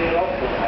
Geral.